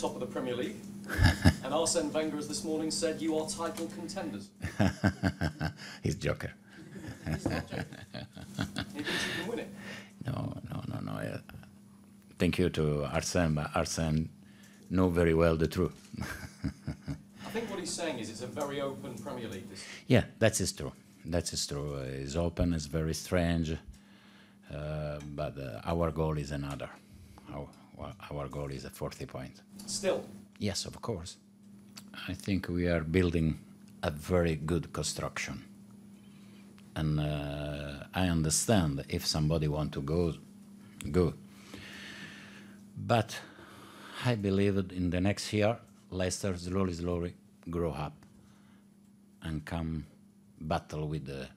top of the Premier League. and Arsene Wenger has this morning said you are title contenders. He's joker. He's not joking. he thinks you can win it. No, no, no, no. Uh, thank you to Arsene, but Arsene know very well the truth. I think what he's saying is it's a very open Premier League. This yeah, that is true. That is true. It's open. It's very strange. Uh, but uh, our goal is another. Our, our goal is a 40 point. Still, Yes, of course. I think we are building a very good construction. And uh, I understand if somebody want to go, go. But I believe that in the next year, Leicester slowly, slowly grow up and come battle with the,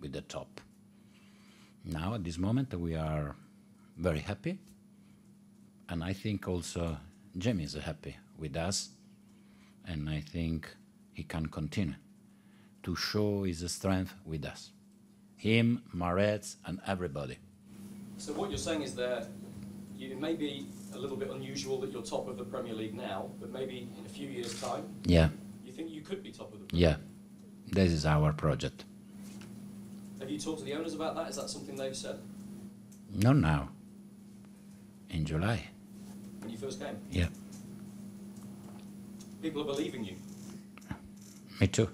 with the top. Now, at this moment, we are very happy. And I think also Jamie is happy with us. And I think he can continue to show his strength with us. Him, Mahrez, and everybody. so what you're saying is that you, it may be a little bit unusual that you're top of the Premier League now, but maybe in a few years' time, Yeah, you think you could be top of the Premier yeah. This is our project. Have you talked to the owners about that? Is that something they've said Not now. In July. When you first came? Yeah. People are believing you. Me too.